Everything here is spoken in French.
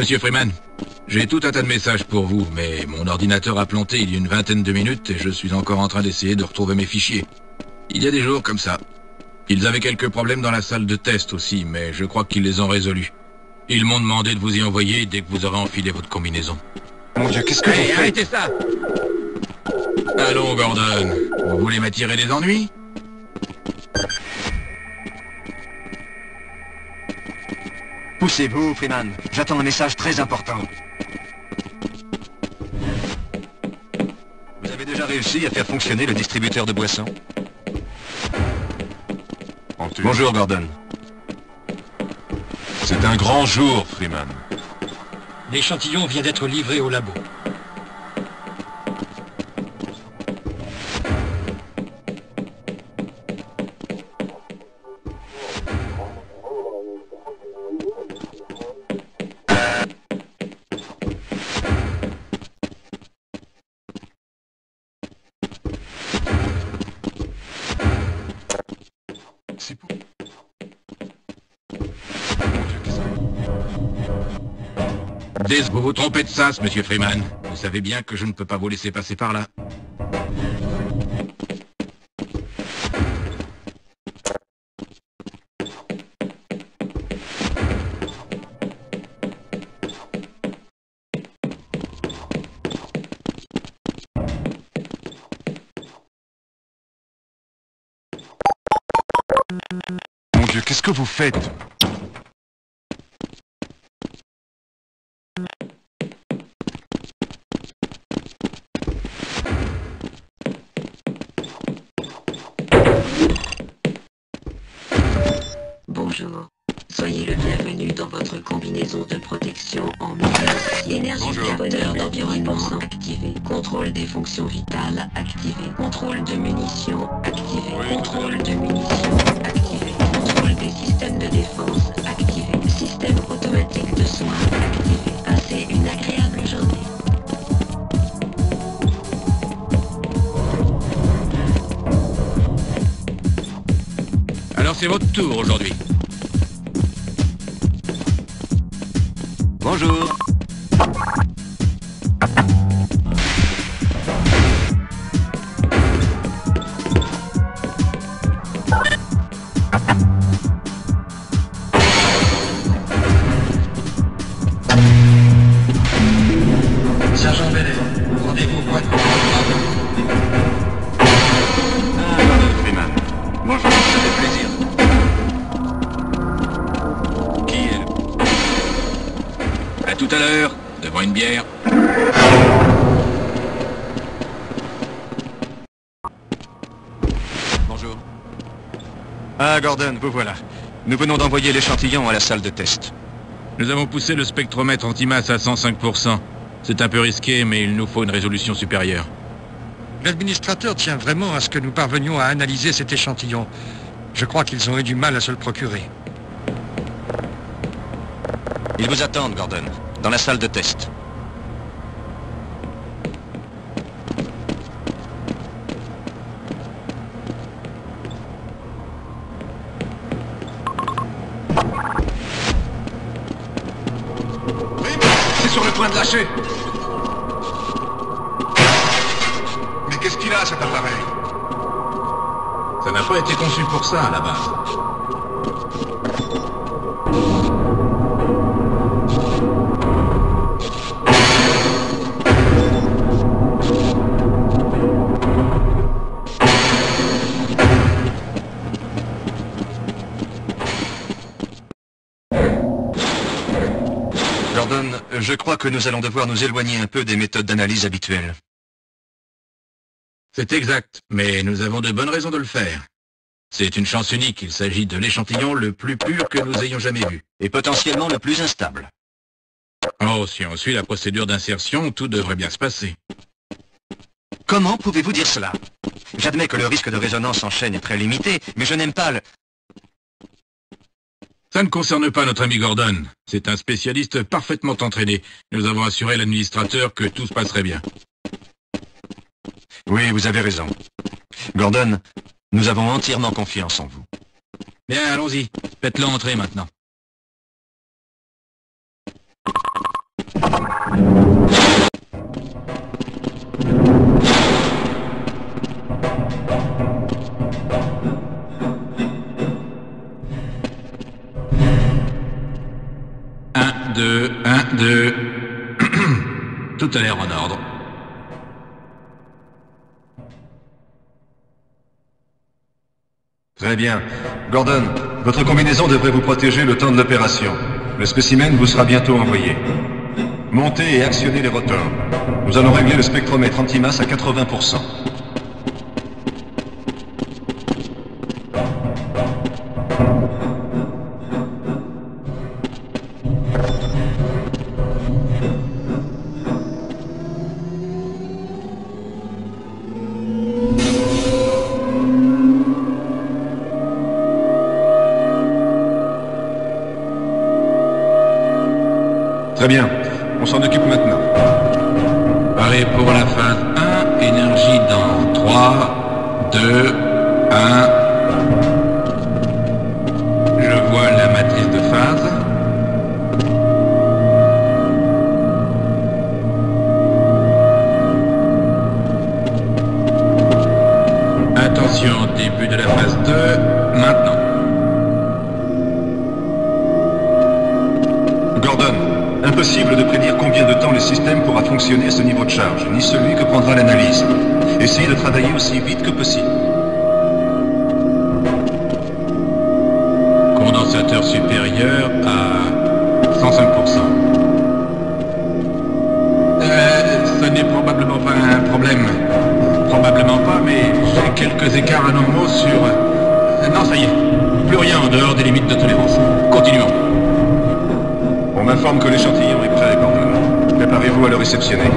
Monsieur Freeman, j'ai tout un tas de messages pour vous, mais mon ordinateur a planté il y a une vingtaine de minutes et je suis encore en train d'essayer de retrouver mes fichiers. Il y a des jours comme ça. Ils avaient quelques problèmes dans la salle de test aussi, mais je crois qu'ils les ont résolus. Ils m'ont demandé de vous y envoyer dès que vous aurez enfilé votre combinaison. Mon Dieu, qu'est-ce que vous Hey, faites arrêtez ça Allons, Gordon. Vous voulez m'attirer des ennuis? Poussez-vous, Freeman. J'attends un message très important. Vous avez déjà réussi à faire fonctionner le distributeur de boissons? Bonjour, Gordon. C'est un grand jour, Freeman. L'échantillon vient d'être livré au labo. C'est pour... Dés, vous vous trompez de sas, monsieur Freeman. Vous savez bien que je ne peux pas vous laisser passer par là. Dieu, qu'est-ce que vous faites Bonjour. Soyez le bienvenu dans votre combinaison de protection en milieu. Énergie capteur d'environnement activé. Contrôle des fonctions vitales activé. Contrôle de munitions activé. Contrôle de munitions activé. De défense activé. Système automatique de soins activé. Passez une agréable journée. Alors c'est votre tour aujourd'hui. Bonjour. Tout à l'heure, devant une bière. Bonjour. Ah, Gordon, vous voilà. Nous venons d'envoyer l'échantillon à la salle de test. Nous avons poussé le spectromètre antimasse à 105%. C'est un peu risqué, mais il nous faut une résolution supérieure. L'administrateur tient vraiment à ce que nous parvenions à analyser cet échantillon. Je crois qu'ils ont eu du mal à se le procurer. Ils vous attendent, Gordon, dans la salle de test. C'est sur le point de lâcher Mais qu'est-ce qu'il a, cet appareil? Ça n'a pas été conçu pour ça à la base. Je crois que nous allons devoir nous éloigner un peu des méthodes d'analyse habituelles. C'est exact, mais nous avons de bonnes raisons de le faire. C'est une chance unique, il s'agit de l'échantillon le plus pur que nous ayons jamais vu. Et potentiellement le plus instable. Oh, si on suit la procédure d'insertion, tout devrait bien se passer. Comment pouvez-vous dire cela? J'admets que le risque de résonance en chaîne est très limité, mais je n'aime pas le... Ça ne concerne pas notre ami Gordon. C'est un spécialiste parfaitement entraîné. Nous avons assuré l'administrateur que tout se passerait bien. Oui, vous avez raison. Gordon, nous avons entièrement confiance en vous. Bien, allons-y. Faites-le entrer maintenant. 1, 2. Tout a l'air en ordre. Très bien. Gordon, votre combinaison devrait vous protéger le temps de l'opération. Le spécimen vous sera bientôt envoyé. Montez et actionnez les rotors. Nous allons régler le spectromètre antimasse à 80%. Très bien. On s'en occupe maintenant. Paré pour la phase 1, énergie dans 3, 2, 1. Impossible de prédire combien de temps le système pourra fonctionner à ce niveau de charge, ni celui que prendra l'analyse. Essayez de travailler aussi vite que possible. Condensateur supérieur à 105%. Euh, ce n'est probablement pas un problème. Probablement pas, mais j'ai quelques écarts anormaux sur... Non, ça y est. Plus rien en dehors des limites de tolérance. Continuons. M'informe que l'échantillon est prêt, Gordon. Préparez-vous à le réceptionner.